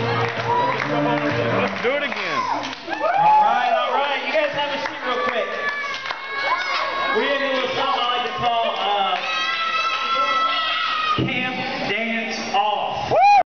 Let's do it again.